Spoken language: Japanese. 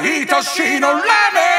愛しのラーメ。ン